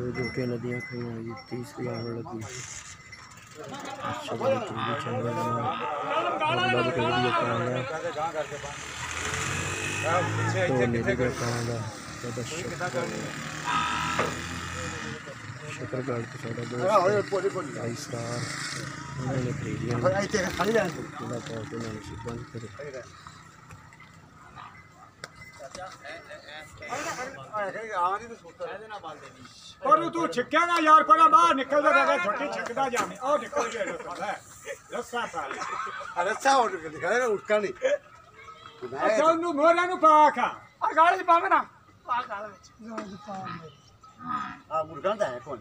दो जोटियाँ नदियाँ खड़ी हैं जी तीसरी आने लगी अच्छा है अगला भी कह दिया पाऊँगा तो का ज़्यादा शक्कर। गाड़ के दो ढाई स्टार उन्होंने खरीद लिया पूरा पाव के मैंने सीधा। करे ਪਰ ਤੂੰ ਛਿੱਕਿਆ ਨਾ ਯਾਰ ਕੋਲਾ ਬਾਹਰ ਨਿਕਲਦਾ ਰਹਿ ਛੋਟੀ ਛਿੱਕਦਾ ਜਾਵੇਂ ਉਹ ਨਿਕਲ ਗਿਆ ਰੱਸਾ ਰੱਸਾ ਪਾ ਰੱਸਾ ਉੱਡ ਕੇ ਦਿਖਾਇਆ ਉੱਠਾ ਨਹੀਂ। ਅੱਛਾ ਉਹਨੂੰ ਮੋਰਾਂ ਨੂੰ ਪਾ ਖਾ। ਆ ਗਾਲ ਚ ਪਾਵੇਂ ਨਾ ਆ ਗਾਲ ਵਿੱਚ। ਆ ਮੁਰਗਾ ਦਾ ਹੈ ਕੋਣ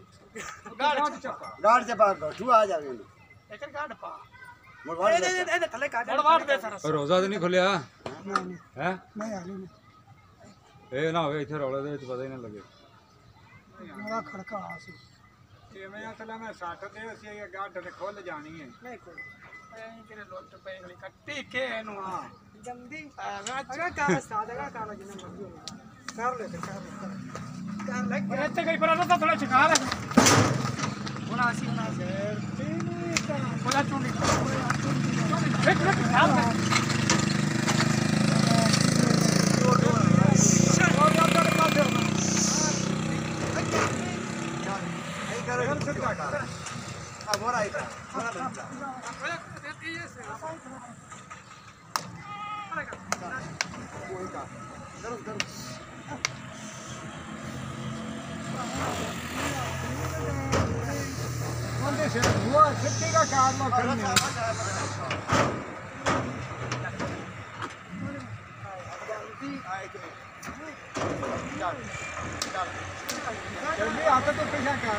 ਗਾਲ ਚ ਚੱਪਾ। ਗਾੜ ਚ ਪਾ ਗਠੂ ਆ ਜਾਵੇ ਉਹਨੂੰ। ਇੱਕ ਗਾਲ ਪਾ। ਮੁਰਗਾ ਦੇ ਇਹਦੇ ਥੱਲੇ ਫਿਰ ਰੋਜ਼ਾ ਤੇ ਨਹੀਂ ਖੁੱਲਿਆ? ਹੈ? ਇਹ ਨਾ ਹੋਵੇ ਇੱਥੇ ਰੌਲੇ ਦੇ ਵਿੱਚ ਪਤਾ ਹੀ ਨਾ ਲੱਗੇ। ਮੇਰਾ ਖੜਕਾ ਆ ਸੀ। ਕਿਵੇਂ ਆ ਤਲਾ ਮੈਂ ਸੱਟ ਤੇ ਅਸੀਂ ਇਹ ਗਾਢ ਤੇ ਖੁੱਲ ਜਾਣੀ ਹੈ। ਨਹੀਂ ਕੋਈ ਐਂ ਕਿਰੇ ਲੁੱਟ ਪਈ ਗਲੀ ਕੱਟੀ ਕੇ ਇਹਨੂੰ ਆ। ਜੰਦੀ ਅਗਾ ਕਾ ਸਾਦਾ ਕਾ ਜਿੰਨਾ ਮਰਜ਼ੀ ਹੋਵੇ। ਕਰ ਲੈ ਤੇ ਕਰ ਲੈ ਕਰ ਲੈ। ਇੱਥੇ ਗਈ ਪਰ ਤਾਂ ਥੋੜਾ ਛਕਾ ਲੈ ਹੁਣ ਅਸੀਂ ਹੁਣ ਅਸੀਂ ਬੋਲਾ ਚੁੰਡੀ ਇੱਕ ਮਿੰਟ ਖਿਆਲ Buat, ketika kamu kerja. आता तो पैसा का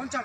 కొంచెం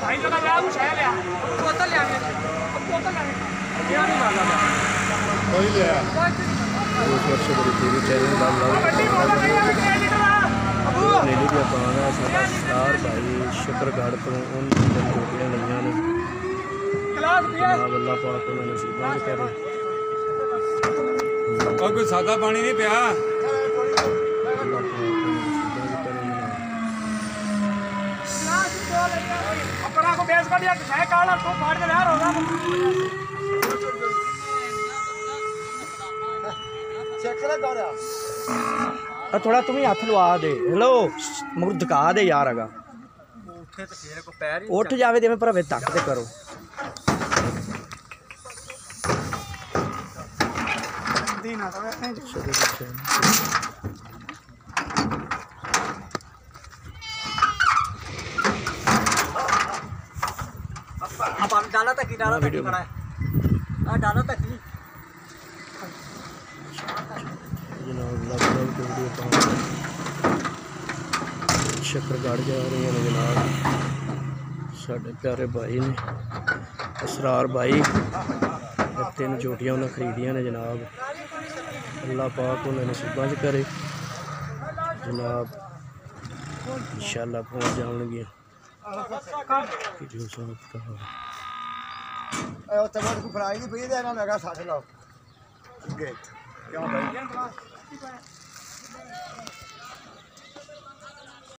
भाई लोग का लाभ उठाया ले बोतल ले आ गया बोतल ले आ गया नहीं मारा कोई ले ਕੁਛ ਹੈ ਲਿਆ ਬੋਤਲ ਲਿਆ ਗਿਆ ਬੋਤਲ ਲਿਆ ਗਿਆ ਨਹੀਂ ਮਾਰਦਾ ਕੋਈ ਲਿਆ उस वर्ष बड़ी तेजी चल रही है ਵੱਡੀ ਬੋਤਲ ਨਹੀਂ ਆ ਕਿਹੜੀ ਨਿਕਲਾ ਅਬੂ नीली का पाना सादा स्टार भाई शक्कर गाड़ तो उन जोटियाँ लगियां ने ਗਲਾਸ ਪੀਆ जनाब अल्लाह पाक उन्हें नसीबां च करे ਉਹ ਕੋਈ ਸਾਦਾ ਪਾਣੀ ਨਹੀਂ ਪਿਆ अल्लाह पाक उन्हें नसीबां च करे ਗਲਾਸ ਦੋ ਲੱਗਿਆ ਆਪਣਾ ਕੋ ਬੇਸ ਕਰ ਦਿਆ ਮੈਂ ਕਾਲਾ ਤੂੰ ਫਾੜ ਕੇ ਲੈ ਰੋਣਾ थोड़ा तुम्हें हथ लवा दे। हेलो मगर दुका दे यार अगा। उठ जावे दे भरावे तक ते करो। अब डाला तक ही डाला तक ही? डाला तक ही ਜਨਾਬ ਲੱਗ ਲੱਗ ਕੇ ਵੀਡੀਓ ਪਾਉਂਦੇ ਸ਼ੱਕਰ ਗੜ ਜਾ ਰਹੀਆਂ ਨੇ ਜਨਾਬ ਸਾਡੇ ਪਿਆਰੇ ਭਾਈ ਨੇ ਅਸਰਾਰ ਭਾਈ ਇਹ ਤਿੰਨ ਝੋਟੀਆਂ ਉਹਨਾਂ ਖਰੀਦੀਆਂ ਨੇ ਜਨਾਬ ਅੱਲਾਹ ਪਾਕ ਉਹਨਾਂ ਨਸੀਬਾਂ 'ਚ ਕਰੇ ਜਨਾਬ ਇਨਸ਼ਾਅੱਲਾ ਪਹੁੰਚ ਜਾਣਗੀਆਂ ਕਿ ਜੋ ਸਾਬ ਕਹਾ ਇਹ ਉੱਥੇ ਮੋੜ ਕੋ ਫਰਾਈ ਨਹੀਂ ਪਈ ਤੇ ਇਹਨਾਂ ਨੇ ਹੈਗਾ 60 ਲਾਓ ਅੱਗੇ ਕਿਉਂ ਭਾਈ 机关